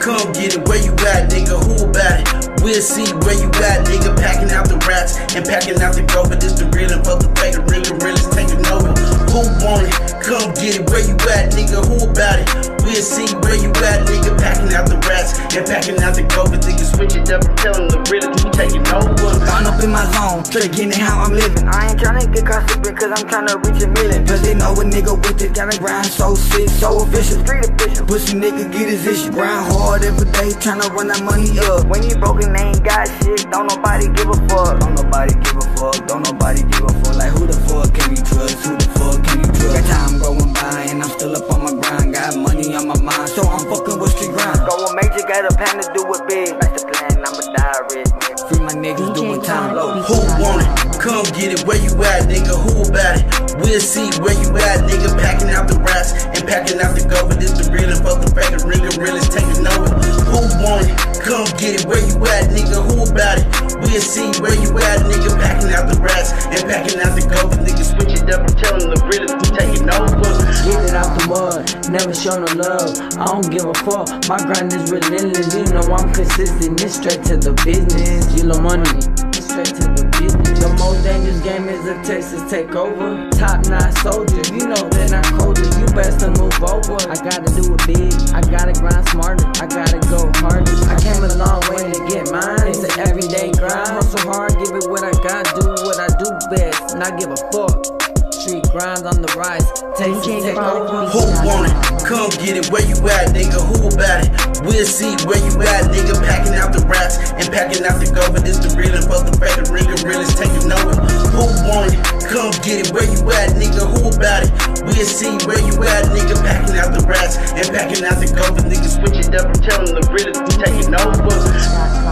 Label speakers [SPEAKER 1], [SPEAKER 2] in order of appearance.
[SPEAKER 1] come get it. Where you at, nigga? Who about it? We'll see where you at, nigga. Packing out the rats and packing out the go, but this the real and fuck the fake. The real and real is taking over. Who want it? Come get it. Where you at, nigga? Who about it? We'll see where you at, nigga. Packing out the rats and packing out the go, but niggas switch it up and them the real is taking over.
[SPEAKER 2] Gone up in my zone, straight getting how I'm living. I ain't tryna cause I'm tryna reach a million. Cause they know a nigga with it, gotta grind so sick, so official. Street official. Pussy nigga get his issue. Grind hard every day, tryna run that money up. When you broken, they ain't got shit. Don't nobody give a fuck. Don't nobody give a fuck. Don't nobody give a fuck. Like who the fuck can we trust? Who the fuck can you trust? Got time going by and I'm still up on my grind. Got money on my mind, so I'm fucking with street grind. Go a major, got a plan to do it big. That's the plan, I'ma die rich. nigga. Free my niggas doing time low.
[SPEAKER 1] Who want it? Come get it. Where you at, nigga? Who about it? We'll see where you at, nigga. Packing out the rats and packing out the go, but this the real and fuck the fake. Real and real is taking over. Who want it? Come get it. Where you at, nigga? Who about it? We'll see where you at, nigga. Packing out the rats and packing out the go, but niggas switch it up and tell them the real is taking over.
[SPEAKER 3] Get it out the mud, never show no love. I don't give a fuck. My grind is relentless. You know I'm consistent. It's straight to the business. You know money. It's straight to Texas take over. Top nine soldiers, you know they're not soldiers. You best to move over. I gotta do it big. I gotta grind smarter. I gotta go harder. I came a long way to get mine. It's an everyday grind. Hustle hard, give it what I got, do what I do best. Not give a fuck. Street grind on the rise. Texas take over.
[SPEAKER 1] Who want it? Come get it. Where you at, nigga? Who about it? We'll see where you at, nigga. Packing out the rats and packing out the go, but this the real and. The real and real is taking over. Who want it? Come get it. Where you at, nigga? Who about it? We'll see where you at, nigga. Packing out the rats and packing out the go, but niggas switch it up and tell them the real is taking over.